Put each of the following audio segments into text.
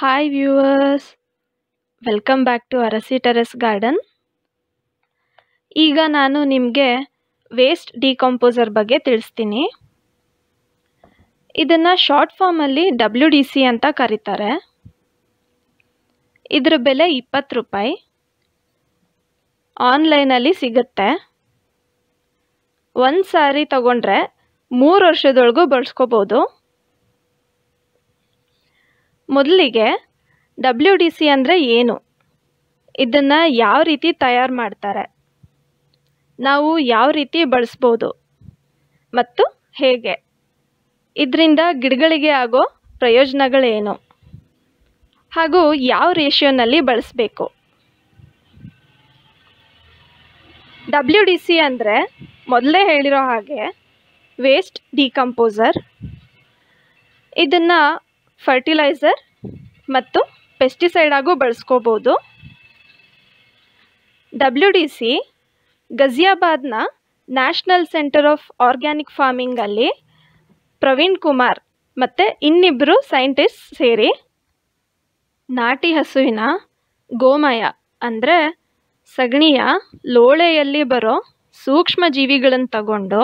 Hi viewers welcome back to Arasi terrace garden ಈಗ ನಾನು ನಿಮಗೆ ವೇಸ್ಟ್ ಡಿಕಂಪೋಸರ್ ಬಗ್ಗೆ ತಿಳಿಸ್ತೀನಿ. ಇದನ್ನು ಶಾರ್ಟ್ ಫಾರ್ಮಲ್ಲಿ ಡಬ್ಲ್ಯೂ ಡಿ ಸಿ ಅಂತ ಕರೀತಾರೆ. ಇದರ ಬೆಲೆ ಇಪ್ಪತ್ತು ರೂಪಾಯಿ. ಆನ್ಲೈನಲ್ಲಿ ಸಿಗುತ್ತೆ. ಒಂದು ಸಾರಿ ತಗೊಂಡ್ರೆ ಮೂರು ವರ್ಷದೊಳಗೂ ಬಳಸ್ಕೋಬೋದು. ಮೊದಲಿಗೆ ಡಬ್ಲ್ಯೂ ಡಿ ಸಿ ಅಂದರೆ ಏನು? ಇದನ್ನು ಯಾವ ರೀತಿ ತಯಾರು ಮಾಡ್ತಾರೆ? ನಾವು ಯಾವ ರೀತಿ ಬಳಸ್ಬೋದು? ಮತ್ತು ಹೇಗೆ? ಇದರಿಂದ ಗಿಡಗಳಿಗೆ ಆಗೋ ಪ್ರಯೋಜನಗಳೇನು? ಹಾಗೂ ಯಾವ ರೇಷಿಯೋನಲ್ಲಿ ಬಳಸಬೇಕು? ಡಬ್ಲ್ಯೂ ಡಿ ಸಿ ಅಂದರೆ ಮೊದಲೇ ಹೇಳಿರೋ ಹಾಗೆ ವೇಸ್ಟ್ ಡಿಕಂಪೋಸರ್ ಇದನ್ನು ಫರ್ಟಿಲೈಸರ್ ಮತ್ತು ಪೆಸ್ಟಿಸೈಡ್ ಆಗೂ ಬಳಸ್ಕೋಬೋದು. ಡಬ್ಲ್ಯೂ ಡಿ ಸಿ ಗಜಿಯಾಬಾದ್ನ ನ್ಯಾಷನಲ್ ಸೆಂಟರ್ ಆಫ್ ಆರ್ಗ್ಯಾನಿಕ್ ಫಾರ್ಮಿಂಗಲ್ಲಿ ಪ್ರವೀಣ್ ಕುಮಾರ್ ಮತ್ತು ಇನ್ನಿಬ್ಬರು ಸೈಂಟಿಸ್ಟ್ ಸೇರಿ ನಾಟಿ ಹಸುವಿನ ಗೋಮಯ ಅಂದರೆ ಸಗಣಿಯ ಲೋಳೆಯಲ್ಲಿ ಬರೋ ಸೂಕ್ಷ್ಮ ಜೀವಿಗಳನ್ನು ತಗೊಂಡು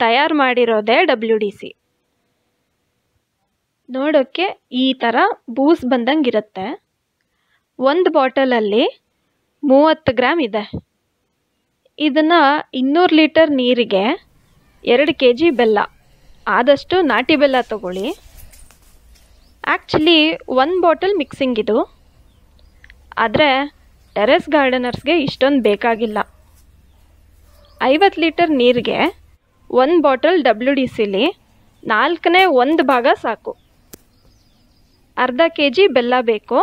ತಯಾರು ಮಾಡಿರೋದೇ ಡಬ್ಲ್ಯೂ ಡಿ ಸಿ ನೋಡೋಕ್ಕೆ ಈ ಥರ ಬೂಸ್ ಬಂದಂಗೆ ಇರುತ್ತೆ ಒಂದು ಬಾಟಲಲ್ಲಿ ಮೂವತ್ತು ಗ್ರಾಮ್ ಇದೆ. ಇದನ್ನು ಇನ್ನೂರು ಲೀಟರ್ ನೀರಿಗೆ ಎರಡು ಕೆ ಜಿ ಬೆಲ್ಲ, ಆದಷ್ಟು ನಾಟಿ ಬೆಲ್ಲ ತಗೊಳ್ಳಿ. ಆ್ಯಕ್ಚುಲಿ ಒಂದು ಬಾಟಲ್ ಮಿಕ್ಸಿಂಗ್ ಇದು. ಆದರೆ ಟೆರೆಸ್ ಗಾರ್ಡನರ್ಸ್ಗೆ ಇಷ್ಟೊಂದು ಬೇಕಾಗಿಲ್ಲ. ಐವತ್ತು ಲೀಟರ್ ನೀರಿಗೆ ಒಂದು ಬಾಟಲ್ ಡಬ್ಲ್ಯೂ ಡಿ ಸಿಲಿ ನಾಲ್ಕನೇ ಒಂದು ಭಾಗ ಸಾಕು. ಅರ್ಧ ಕೆ ಜಿ ಬೆಲ್ಲ ಬೇಕು.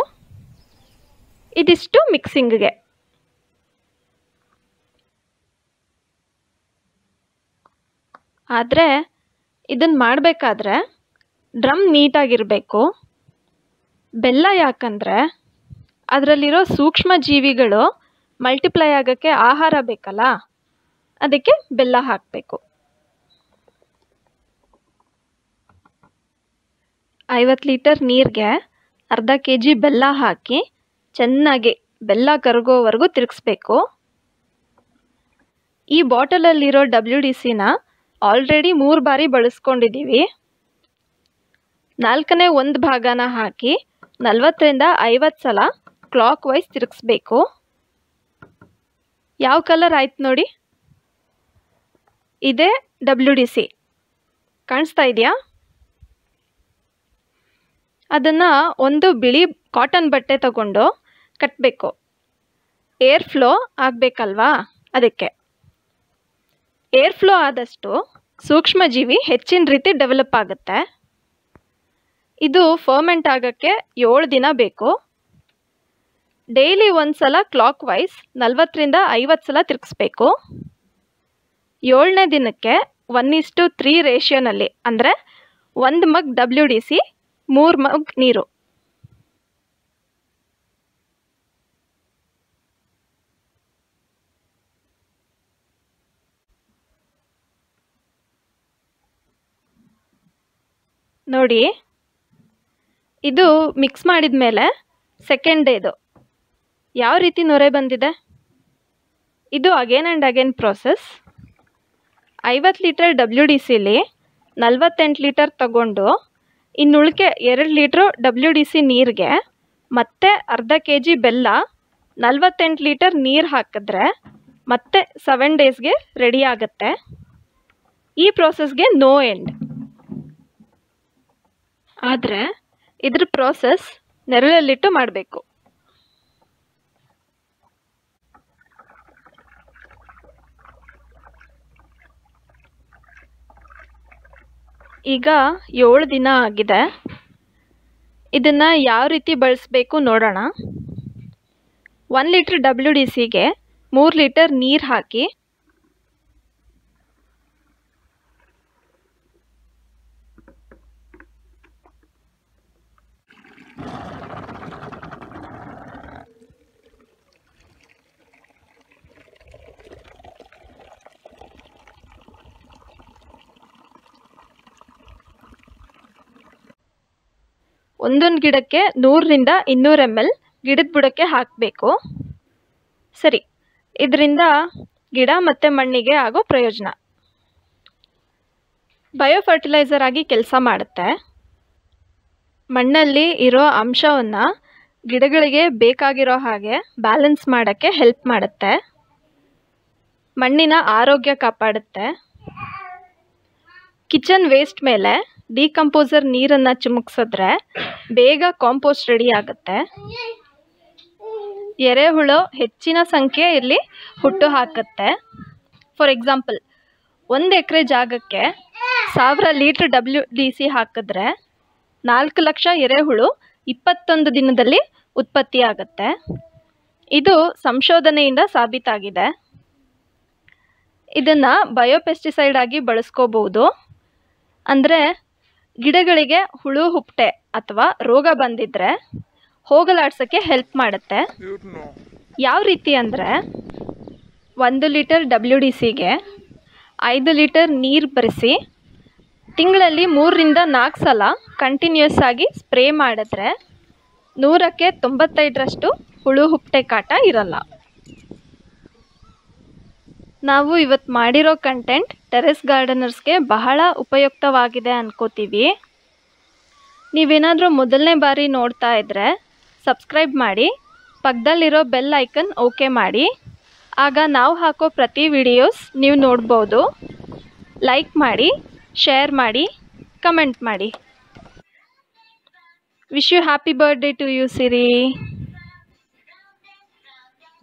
ಇದಿಷ್ಟು ಮಿಕ್ಸಿಂಗ್ಗೆ. ಆದರೆ ಇದನ್ನು ಮಾಡಬೇಕಾದ್ರೆ ಡ್ರಮ್ ನೀಟಾಗಿರಬೇಕು. ಬೆಲ್ಲ ಯಾಕಂದರೆ ಅದರಲ್ಲಿರೋ ಸೂಕ್ಷ್ಮ ಜೀವಿಗಳು ಮಲ್ಟಿಪ್ಲೈ ಆಗೋಕ್ಕೆ ಆಹಾರ ಬೇಕಲ್ಲ. ಅದಕ್ಕೆ ಬೆಲ್ಲ ಹಾಕಬೇಕು. ಐವತ್ತು ಲೀಟರ್ ನೀರಿಗೆ ಅರ್ಧ ಕೆ ಜಿ ಬೆಲ್ಲ ಹಾಕಿ ಚೆನ್ನಾಗಿ ಬೆಲ್ಲ ಕರಗೋವರೆಗೂ ತಿರುಗಿಸ್ಬೇಕು. ಈ ಬಾಟಲಲ್ಲಿರೋ ಡಬ್ಲ್ಯೂ ಡಿ ಸಿನ ಆಲ್ರೆಡಿ ಮೂರು ಬಾರಿ ಬಳಸ್ಕೊಂಡಿದ್ದೀವಿ. ನಾಲ್ಕನೇ ಒಂದು ಭಾಗನ ಹಾಕಿ ನಲ್ವತ್ತರಿಂದ ಐವತ್ತು ಸಲ ಕ್ಲಾಕ್ ವೈಸ್ ತಿರುಗಿಸ್ಬೇಕು. ಯಾವ ಕಲರ್ ಆಯ್ತು ನೋಡಿ? ಇದೇ ಡಬ್ಲ್ಯೂ ಡಿ ಸಿ ಕಾಣಿಸ್ತಾ ಇದೆಯಾ? ಅದನ್ನು ಒಂದು ಬಿಳಿ ಕಾಟನ್ ಬಟ್ಟೆ ತಗೊಂಡು ಕಟ್ಟಬೇಕು ಏರ್ ಫ್ಲೋ ಆಗಬೇಕಲ್ವಾ ಅದಕ್ಕೆ. ಏರ್ ಫ್ಲೋ ಆದಷ್ಟು ಸೂಕ್ಷ್ಮಜೀವಿ ಹೆಚ್ಚಿನ ರೀತಿ ಡೆವಲಪ್ ಆಗುತ್ತೆ. ಇದು ಫರ್ಮೆಂಟ್ ಆಗೋಕ್ಕೆ ಏಳು ದಿನ ಬೇಕು. ಡೈಲಿ ಒಂದು ಸಲ ಕ್ಲಾಕ್ ವೈಸ್ ನಲ್ವತ್ತರಿಂದ ಐವತ್ತು ಸಲ ತಿರುಗಿಸ್ಬೇಕು. ಏಳನೇ ದಿನಕ್ಕೆ ಒನ್ ಇಸ್ಟು ತ್ರೀ ರೇಷಿಯೋನಲ್ಲಿ ಅಂದರೆ ಒಂದು ಮಗ್ ಡಬ್ಲ್ಯೂ ಡಿ ಸಿ ಮೂರು ಮಗ್ ನೀರು. ನೋಡಿ, ಇದು ಮಿಕ್ಸ್ ಮಾಡಿದ ಮೇಲೆ ಸೆಕೆಂಡ್ ಡೇದು ಯಾವ ರೀತಿ ನೊರೆ ಬಂದಿದೆ? ಇದು ಅಗೇನ್ ಆ್ಯಂಡ್ ಅಗೇನ್ ಪ್ರೋಸೆಸ್ ಐವತ್ತು ಲೀಟರ್ ಡಬ್ಲ್ಯೂ ಡಿ ಸಿಲಿ ನಲ್ವತ್ತೆಂಟು ಲೀಟರ್ ತಗೊಂಡು ಇನ್ನುಳಿಕೆ ಎರಡು ಲೀಟ್ರು ಡಬ್ಲ್ಯೂ ಡಿ ಸಿ ನೀರಿಗೆ ಮತ್ತೆ ಅರ್ಧ ಕೆ ಜಿ ಬೆಲ್ಲ, ನಲ್ವತ್ತೆಂಟು ಲೀಟರ್ ನೀರು ಹಾಕಿದ್ರೆ ಮತ್ತೆ ಸೆವೆನ್ ಡೇಸ್ಗೆ ರೆಡಿ ಆಗುತ್ತೆ. ಈ ಪ್ರೋಸೆಸ್ಗೆ ನೋ ಎಂಡ್ ಆದರೆ ಇದ್ರ ಪ್ರೋಸೆಸ್ ನೆರಳಲ್ಲಿಟ್ಟು ಮಾಡಬೇಕು. ಈಗ ಏಳು ದಿನ ಆಗಿದೆ. ಇದನ್ನು ಯಾವ ರೀತಿ ಬಳಸಬೇಕು ನೋಡೋಣ. ಒನ್ ಲೀಟ್ರ್ ಡಬ್ಲ್ಯೂ ಡಿ ಸಿಗೆ ಮೂರು ಲೀಟರ್ ನೀರು ಹಾಕಿ ಒಂದೊಂದು ಗಿಡಕ್ಕೆ ನೂರರಿಂದ ಇನ್ನೂರು ಎಂ ಎಲ್ ಗಿಡದ ಬುಡಕ್ಕೆ ಹಾಕಬೇಕು. ಸರಿ, ಇದರಿಂದ ಗಿಡ ಮತ್ತು ಮಣ್ಣಿಗೆ ಆಗೋ ಪ್ರಯೋಜನ. ಬಯೋ ಫರ್ಟಿಲೈಸರ್ ಆಗಿ ಕೆಲಸ ಮಾಡುತ್ತೆ. ಮಣ್ಣಲ್ಲಿ ಇರೋ ಅಂಶವನ್ನು ಗಿಡಗಳಿಗೆ ಬೇಕಾಗಿರೋ ಹಾಗೆ ಬ್ಯಾಲೆನ್ಸ್ ಮಾಡೋಕ್ಕೆ ಹೆಲ್ಪ್ ಮಾಡುತ್ತೆ. ಮಣ್ಣಿನ ಆರೋಗ್ಯ ಕಾಪಾಡುತ್ತೆ. ಕಿಚನ್ ವೇಸ್ಟ್ ಮೇಲೆ ಡಿಕಂಪೋಸರ್ ನೀರನ್ನು ಚಿಮುಕ್ಸಿದ್ರೆ ಬೇಗ ಕಾಂಪೋಸ್ಟ್ ರೆಡಿ ಆಗುತ್ತೆ. ಎರೆಹುಳು ಹೆಚ್ಚಿನ ಸಂಖ್ಯೆ ಸಂಖ್ಯೆಯಲ್ಲಿ ಹುಟ್ಟು ಹಾಕುತ್ತೆ. ಫಾರ್ ಎಕ್ಸಾಂಪಲ್ ಒಂದು ಎಕರೆ ಜಾಗಕ್ಕೆ ಸಾವಿರ ಲೀಟ್ರ್ ಡಬ್ಲ್ಯೂ ಡಿ ಸಿ ಹಾಕಿದ್ರೆ ನಾಲ್ಕು ಲಕ್ಷ ಎರೆಹುಳು ಇಪ್ಪತ್ತೊಂದು ದಿನದಲ್ಲಿ ಉತ್ಪತ್ತಿಯಾಗುತ್ತೆ. ಇದು ಸಂಶೋಧನೆಯಿಂದ ಸಾಬೀತಾಗಿದೆ. ಇದನ್ನು ಬಯೋಪೆಸ್ಟಿಸೈಡ್ ಆಗಿ ಬಳಸ್ಕೋಬಹುದು. ಅಂದರೆ ಗಿಡಗಳಿಗೆ ಹುಳು, ಹುಪ್ಟೆ ಅಥವಾ ರೋಗ ಬಂದಿದ್ರೆ ಹೋಗಲಾಡ್ಸೋಕ್ಕೆ ಹೆಲ್ಪ್ ಮಾಡುತ್ತೆ. ಯಾವ ರೀತಿ ಅಂದರೆ ಒಂದು ಲೀಟರ್ ಡಬ್ಲ್ಯೂ ಡಿ ಸಿಗೆ ಐದು ಲೀಟರ್ ನೀರು ಬರೆಸಿ ತಿಂಗಳಲ್ಲಿ ಮೂರರಿಂದ ನಾಲ್ಕು ಸಲ ಕಂಟಿನ್ಯೂಸ್ ಆಗಿ ಸ್ಪ್ರೇ ಮಾಡಿದ್ರೆ ನೂರಕ್ಕೆ ತೊಂಬತ್ತೈದರಷ್ಟು ಹುಳು, ಹುಪ್ಟೆ ಕಾಟ ಇರಲ್ಲ. ನಾವು ಇವತ್ತು ಮಾಡಿರೋ ಕಂಟೆಂಟ್ ಟೆರೆಸ್ ಗಾರ್ಡನರ್ಸ್ಗೆ ಬಹಳ ಉಪಯುಕ್ತವಾಗಿದೆ ಅನ್ಕೋತೀವಿ. ನೀವೇನಾದರೂ ಮೊದಲನೇ ಬಾರಿ ನೋಡ್ತಾ ಇದ್ದರೆ ಸಬ್ಸ್ಕ್ರೈಬ್ ಮಾಡಿ ಪಕ್ಕದಲ್ಲಿರೋ ಬೆಲ್ ಐಕನ್ ಓಕೆ ಮಾಡಿ, ಆಗ ನಾವು ಹಾಕೋ ಪ್ರತಿ ವಿಡಿಯೋಸ್ ನೀವು ನೋಡ್ಬೋದು. ಲೈಕ್ ಮಾಡಿ, ಶೇರ್ ಮಾಡಿ, ಕಮೆಂಟ್ ಮಾಡಿ. Wish you happy birthday to you, Siri.